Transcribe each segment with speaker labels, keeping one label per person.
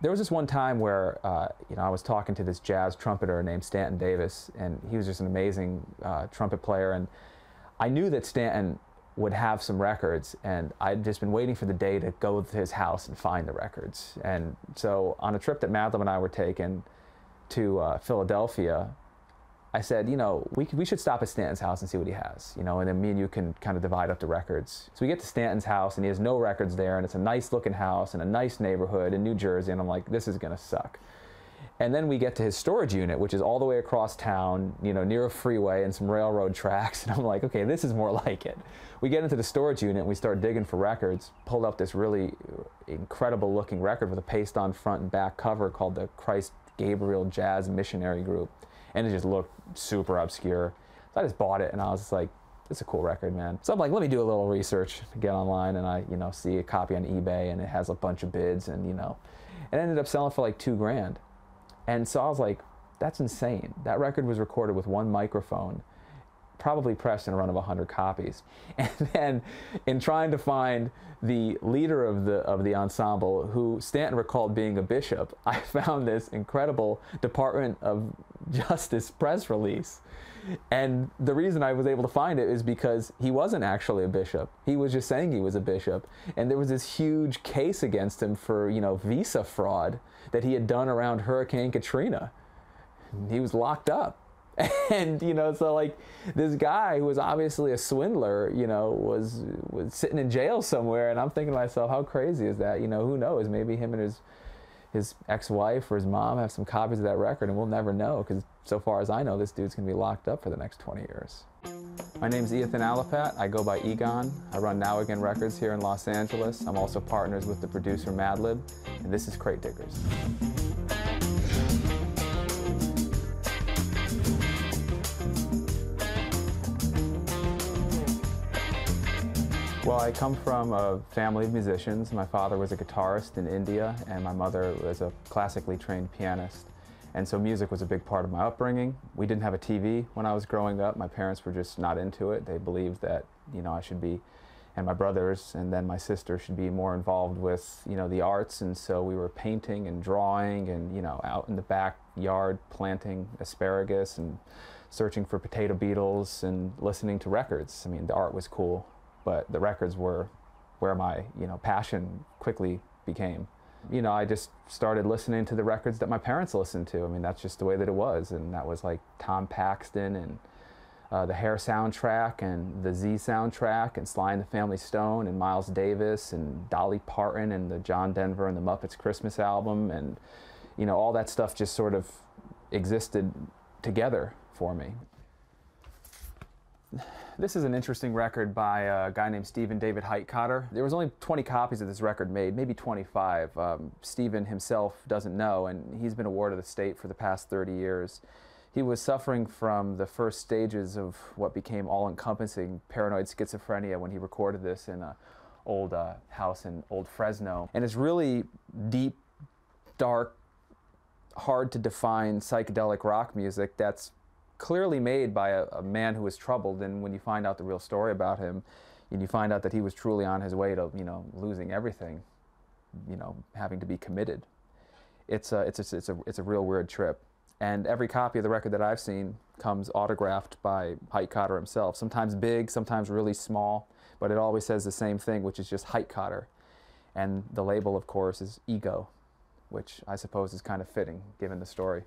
Speaker 1: there was this one time where uh, you know I was talking to this jazz trumpeter named Stanton Davis, and he was just an amazing uh, trumpet player. And I knew that Stanton would have some records, and I'd just been waiting for the day to go to his house and find the records. And so on a trip that Madlib and I were taking to uh, Philadelphia, I said, you know, we, we should stop at Stanton's house and see what he has, you know, and then me and you can kind of divide up the records. So we get to Stanton's house and he has no records there and it's a nice looking house in a nice neighborhood in New Jersey and I'm like, this is going to suck. And then we get to his storage unit, which is all the way across town, you know, near a freeway and some railroad tracks. And I'm like, okay, this is more like it. We get into the storage unit and we start digging for records, pulled up this really incredible looking record with a paste on front and back cover called the Christ Gabriel Jazz Missionary Group and it just looked super obscure. So I just bought it, and I was just like, it's a cool record, man. So I'm like, let me do a little research, get online, and I, you know, see a copy on eBay, and it has a bunch of bids, and you know, it ended up selling for like two grand. And so I was like, that's insane. That record was recorded with one microphone, probably pressed in a run of 100 copies. And then in trying to find the leader of the, of the ensemble, who Stanton recalled being a bishop, I found this incredible Department of Justice press release. And the reason I was able to find it is because he wasn't actually a bishop. He was just saying he was a bishop. And there was this huge case against him for, you know, visa fraud that he had done around Hurricane Katrina. He was locked up. And, you know, so like this guy who was obviously a swindler, you know, was was sitting in jail somewhere and I'm thinking to myself, how crazy is that? You know, who knows? Maybe him and his his ex-wife or his mom have some copies of that record and we'll never know because so far as I know this dude's gonna be locked up for the next 20 years. My name's Eothen Alapatt. I go by Egon. I run Now Again Records here in Los Angeles. I'm also partners with the producer Madlib and this is Crate Diggers. Well, I come from a family of musicians. My father was a guitarist in India, and my mother was a classically trained pianist. And so music was a big part of my upbringing. We didn't have a TV when I was growing up. My parents were just not into it. They believed that, you know, I should be, and my brothers and then my sister should be more involved with, you know, the arts. And so we were painting and drawing and, you know, out in the backyard planting asparagus and searching for potato beetles and listening to records. I mean, the art was cool but the records were where my you know passion quickly became. You know, I just started listening to the records that my parents listened to. I mean, that's just the way that it was, and that was like Tom Paxton and uh, the Hair soundtrack and the Z soundtrack and Sly and the Family Stone and Miles Davis and Dolly Parton and the John Denver and the Muppets Christmas album and you know all that stuff just sort of existed together for me. This is an interesting record by a guy named Stephen David Heitkotter. There was only 20 copies of this record made, maybe 25. Um, Stephen himself doesn't know, and he's been a ward of the state for the past 30 years. He was suffering from the first stages of what became all-encompassing paranoid schizophrenia when he recorded this in an old uh, house in Old Fresno. And it's really deep, dark, hard to define psychedelic rock music that's clearly made by a, a, man who was troubled. And when you find out the real story about him, and you find out that he was truly on his way to, you know, losing everything, you know, having to be committed, it's a, it's a, it's a, it's a real weird trip. And every copy of the record that I've seen comes autographed by Heitkotter himself. Sometimes big, sometimes really small, but it always says the same thing, which is just Heitkotter. And the label, of course, is Ego, which I suppose is kind of fitting given the story.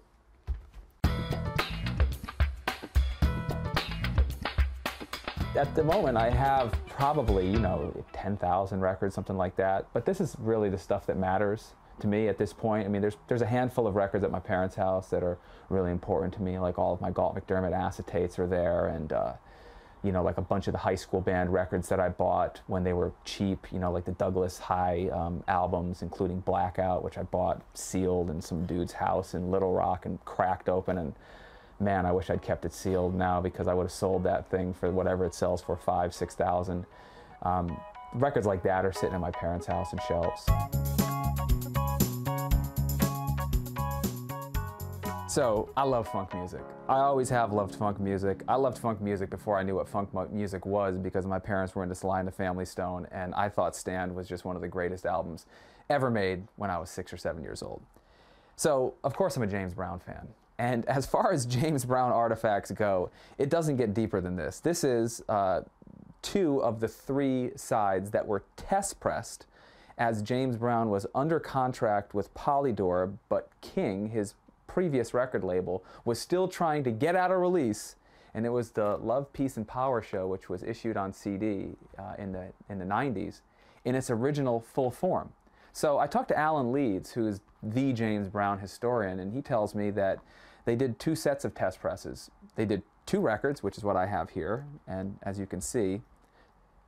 Speaker 1: At the moment, I have probably, you know, 10,000 records, something like that. But this is really the stuff that matters to me at this point. I mean, there's, there's a handful of records at my parents' house that are really important to me, like all of my Galt McDermott acetates are there, and, uh, you know, like a bunch of the high school band records that I bought when they were cheap, you know, like the Douglas High um, albums, including Blackout, which I bought sealed in some dude's house in Little Rock and cracked open and man, I wish I'd kept it sealed now because I would have sold that thing for whatever it sells for five, six thousand. Um, records like that are sitting in my parents' house in shelves. So I love funk music. I always have loved funk music. I loved funk music before I knew what funk music was because my parents were into Sly and the Family Stone, and I thought Stand was just one of the greatest albums ever made when I was six or seven years old. So, of course, I'm a James Brown fan. And as far as James Brown artifacts go, it doesn't get deeper than this. This is uh, two of the three sides that were test pressed as James Brown was under contract with Polydor, but King, his previous record label, was still trying to get out a release. And it was the Love, Peace, and Power show, which was issued on CD uh, in, the, in the 90s, in its original full form. So I talked to Alan Leeds, who is the James Brown historian, and he tells me that they did two sets of test presses. They did two records, which is what I have here, and as you can see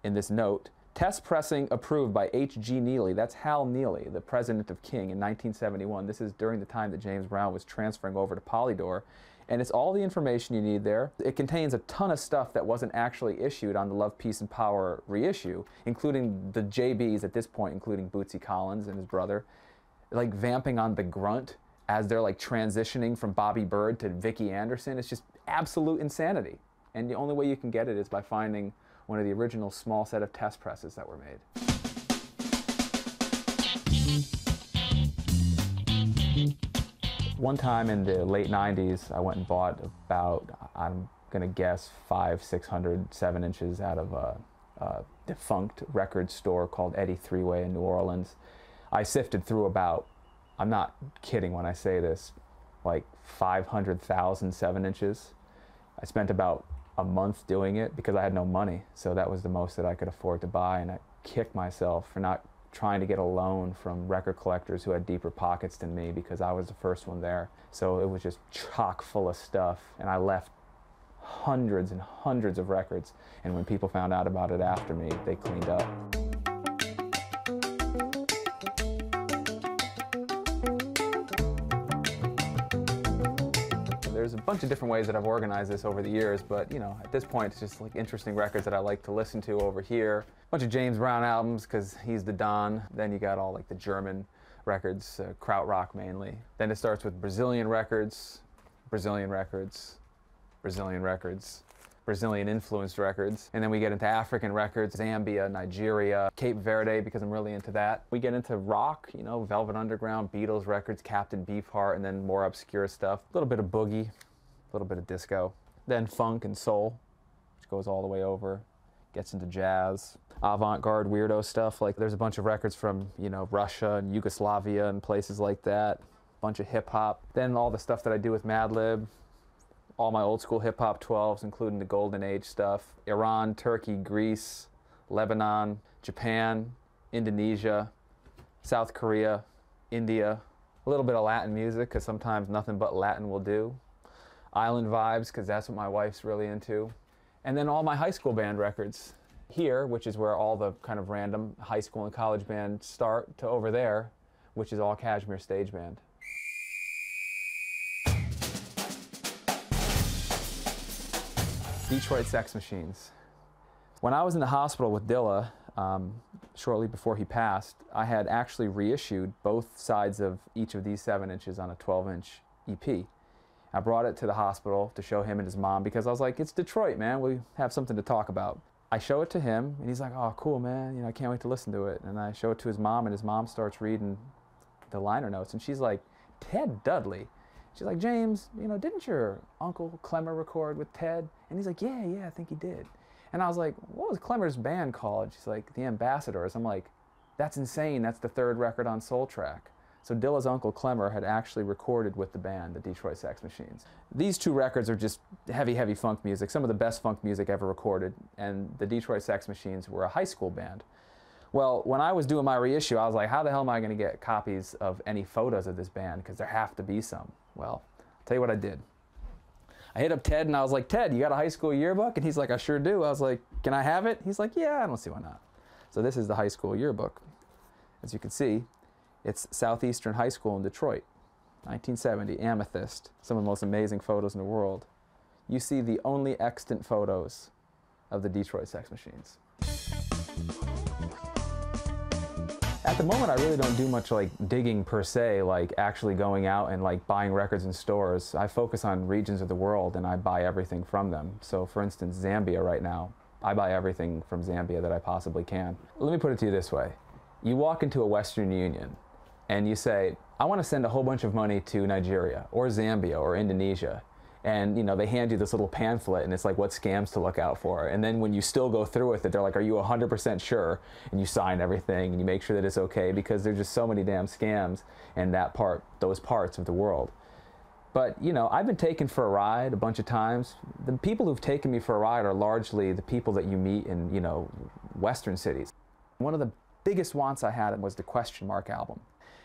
Speaker 1: in this note, Test pressing approved by H.G. Neely. That's Hal Neely, the president of King in 1971. This is during the time that James Brown was transferring over to Polydor. And it's all the information you need there. It contains a ton of stuff that wasn't actually issued on the Love, Peace, and Power reissue, including the JBs at this point, including Bootsy Collins and his brother, like vamping on the grunt as they're like transitioning from Bobby Byrd to Vicki Anderson. It's just absolute insanity. And the only way you can get it is by finding one of the original small set of test presses that were made. One time in the late 90s, I went and bought about, I'm gonna guess, five, 600, seven inches out of a, a defunct record store called Eddie Three Way in New Orleans. I sifted through about, I'm not kidding when I say this, like 500,000 seven inches. I spent about a month doing it because I had no money. So that was the most that I could afford to buy. And I kicked myself for not trying to get a loan from record collectors who had deeper pockets than me because I was the first one there. So it was just chock full of stuff. And I left hundreds and hundreds of records. And when people found out about it after me, they cleaned up. Bunch of different ways that I've organized this over the years, but you know, at this point, it's just like interesting records that I like to listen to over here. A bunch of James Brown albums because he's the Don. Then you got all like the German records, uh, krautrock mainly. Then it starts with Brazilian records, Brazilian records, Brazilian records. Brazilian influenced records. And then we get into African records, Zambia, Nigeria, Cape Verde, because I'm really into that. We get into rock, you know, Velvet Underground, Beatles records, Captain Beefheart, and then more obscure stuff. A little bit of boogie, a little bit of disco. Then funk and soul, which goes all the way over. Gets into jazz, avant-garde weirdo stuff. Like there's a bunch of records from, you know, Russia and Yugoslavia and places like that. a Bunch of hip hop. Then all the stuff that I do with Madlib, all my old school hip hop 12s, including the Golden Age stuff Iran, Turkey, Greece, Lebanon, Japan, Indonesia, South Korea, India, a little bit of Latin music because sometimes nothing but Latin will do, island vibes because that's what my wife's really into, and then all my high school band records. Here, which is where all the kind of random high school and college bands start, to over there, which is all Kashmere Stage Band. Detroit Sex Machines. When I was in the hospital with Dilla, um, shortly before he passed, I had actually reissued both sides of each of these 7 inches on a 12 inch EP. I brought it to the hospital to show him and his mom because I was like, it's Detroit, man. We have something to talk about. I show it to him and he's like, oh, cool, man. You know, I can't wait to listen to it. And I show it to his mom and his mom starts reading the liner notes and she's like, Ted Dudley. She's like, James, you know, didn't your uncle Clemmer record with Ted? And he's like, yeah, yeah, I think he did. And I was like, what was Clemmer's band called? She's like, The Ambassadors. I'm like, that's insane. That's the third record on Soul Track. So Dilla's uncle Clemmer had actually recorded with the band, the Detroit Sex Machines. These two records are just heavy, heavy funk music, some of the best funk music ever recorded. And the Detroit Sex Machines were a high school band. Well, when I was doing my reissue, I was like, how the hell am I going to get copies of any photos of this band? Because there have to be some. Well, I'll tell you what I did. I hit up Ted and I was like, Ted, you got a high school yearbook? And he's like, I sure do. I was like, can I have it? He's like, yeah, I don't see why not. So this is the high school yearbook. As you can see, it's Southeastern High School in Detroit, 1970, Amethyst, some of the most amazing photos in the world. You see the only extant photos of the Detroit Sex Machines. At the moment, I really don't do much like digging per se, like actually going out and like buying records in stores. I focus on regions of the world and I buy everything from them. So, for instance, Zambia right now, I buy everything from Zambia that I possibly can. Let me put it to you this way You walk into a Western Union and you say, I want to send a whole bunch of money to Nigeria or Zambia or Indonesia. And you know they hand you this little pamphlet, and it's like what scams to look out for. And then when you still go through with it, they're like, "Are you 100% sure?" And you sign everything, and you make sure that it's okay because there's just so many damn scams in that part, those parts of the world. But you know, I've been taken for a ride a bunch of times. The people who've taken me for a ride are largely the people that you meet in you know Western cities. One of the biggest wants I had was the Question Mark album.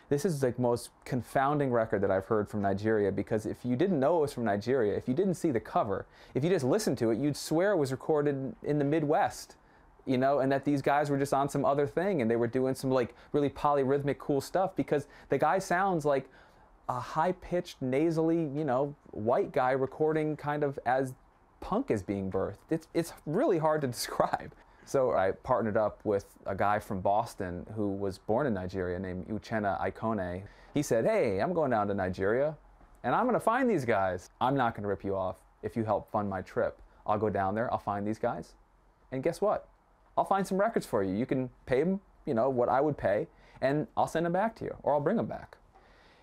Speaker 1: This is the most confounding record that I've heard from Nigeria because if you didn't know it was from Nigeria, if you didn't see the cover, if you just listened to it, you'd swear it was recorded in the Midwest, you know, and that these guys were just on some other thing and they were doing some like really polyrhythmic cool stuff because the guy sounds like a high pitched, nasally, you know, white guy recording kind of as punk is being birthed. It's, it's really hard to describe. So I partnered up with a guy from Boston who was born in Nigeria named Uchenna Ikonne. He said, Hey, I'm going down to Nigeria and I'm going to find these guys. I'm not going to rip you off if you help fund my trip. I'll go down there, I'll find these guys. And guess what? I'll find some records for you. You can pay them, you know, what I would pay, and I'll send them back to you or I'll bring them back.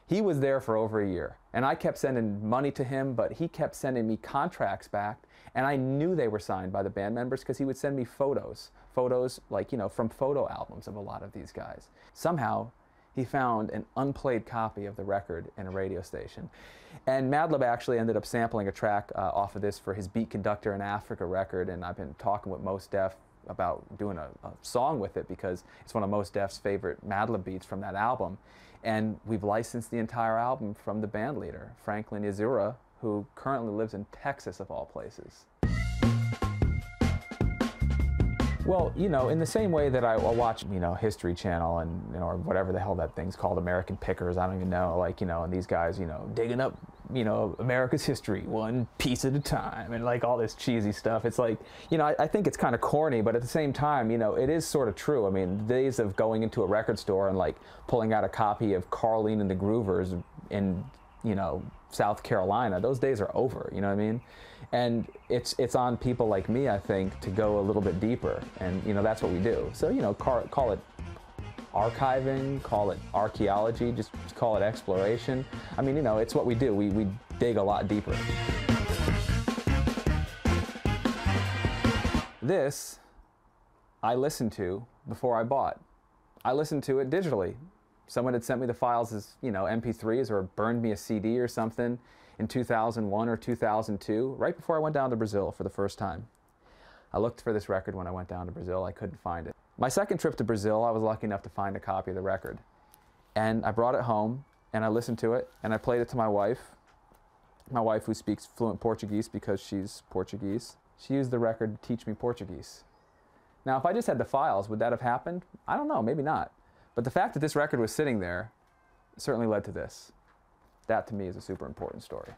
Speaker 1: He was there for over a year, and I kept sending money to him, but he kept sending me contracts back, and I knew they were signed by the band members because he would send me photos, photos like, you know, from photo albums of a lot of these guys. Somehow, he found an unplayed copy of the record in a radio station. And Madlib actually ended up sampling a track uh, off of this for his Beat Konducta in Africa record, and I've been talking with Mos Def about doing a, a, song with it because it's one of Mos Def's favorite Madlib beats from that album. And we've licensed the entire album from the band leader, Franklin Yazura, who currently lives in Texas, of all places. Well, you know, in the same way that I watch, you know, History Channel and, you know, or whatever the hell that thing's called, American Pickers, I don't even know, like, you know, and these guys, you know, digging up, you know, America's history one piece at a time and like all this cheesy stuff. It's like, you know, I, I think it's kind of corny, but at the same time, you know, it is sort of true. I mean, days of going into a record store and like pulling out a copy of Carlene and the Groovers in, you know, South Carolina, those days are over, you know what I mean? And it's it's on people like me, I think, to go a little bit deeper, and you know that's what we do. So you know, call, call it archiving, call it archaeology, just call it exploration. I mean, you know, it's what we do. We we dig a lot deeper. This I listened to before I bought. I listened to it digitally someone had sent me the files as you know MP3s or burned me a CD or something in 2001 or 2002, right before I went down to Brazil for the first time. I looked for this record when I went down to Brazil. I couldn't find it. My second trip to Brazil, I was lucky enough to find a copy of the record. And I brought it home and I listened to it and I played it to my wife. My wife, who speaks fluent Portuguese because she's Portuguese, she used the record to teach me Portuguese. Now, if I just had the files, would that have happened? I don't know, maybe not. But the fact that this record was sitting there certainly led to this. That to me is a super important story.